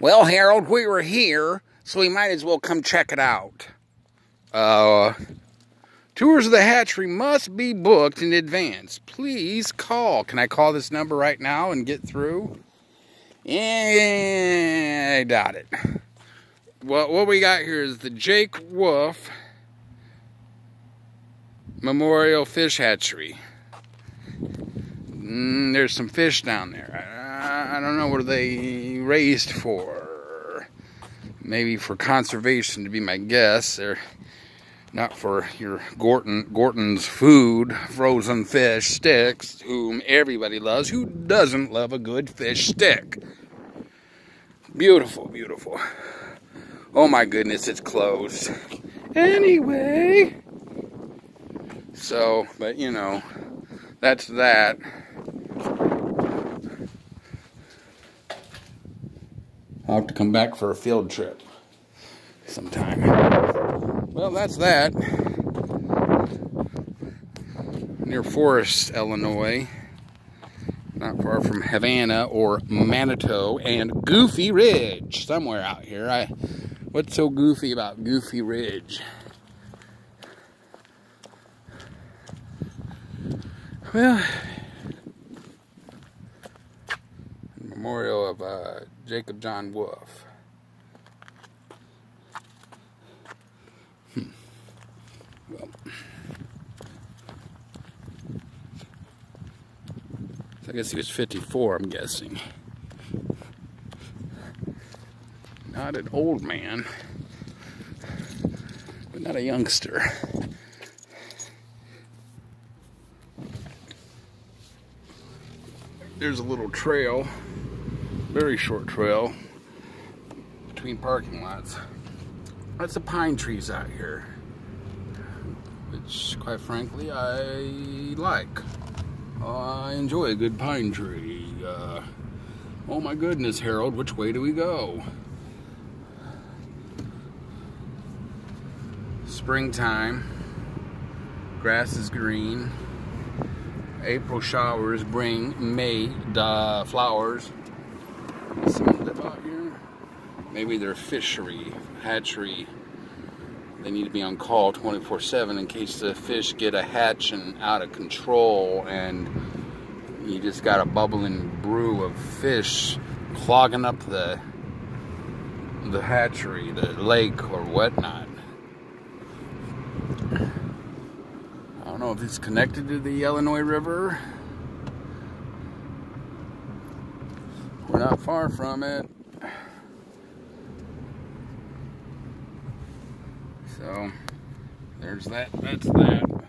Well, Harold, we were here, so we might as well come check it out. Uh, tours of the hatchery must be booked in advance. Please call. Can I call this number right now and get through? Yeah, I doubt it. Well, what we got here is the Jake Wolf Memorial Fish Hatchery. Mm, there's some fish down there. I, don't know what they raised for. Maybe for conservation, to be my guess. They're not for your Gorton Gorton's food, frozen fish sticks, whom everybody loves. Who doesn't love a good fish stick? Beautiful, beautiful. Oh my goodness, it's closed. Anyway. So, but you know, that's that. I'll have to come back for a field trip sometime. Well, that's that. Near Forest, Illinois. Not far from Havana or Manito and Goofy Ridge. Somewhere out here. I What's so goofy about Goofy Ridge? Well, memorial of uh, Jacob John Wolf. Hmm. Well, I guess he was 54, I'm guessing. Not an old man, but not a youngster. There's a little trail, very short trail, between parking lots. That's the pine trees out here, which quite frankly I like. I enjoy a good pine tree. Uh, oh my goodness, Harold, which way do we go? springtime. Grass is green. April showers bring May flowers. Someone live out here? Maybe they're fishery, hatchery. They need to be on call 24-7 in case the fish get a hatch and out of control and you just got a bubbling brew of fish clogging up the the hatchery, the lake or whatnot. I don't know if it's connected to the Illinois River. We're not far from it. So, there's that. That's that.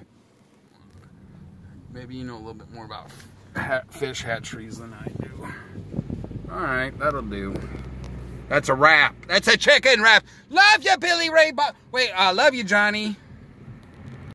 Maybe you know a little bit more about hat, fish hatcheries than I do. Alright, that'll do. That's a wrap. That's a chicken wrap. Love you, Billy Ray. Bo Wait, I love you, Johnny.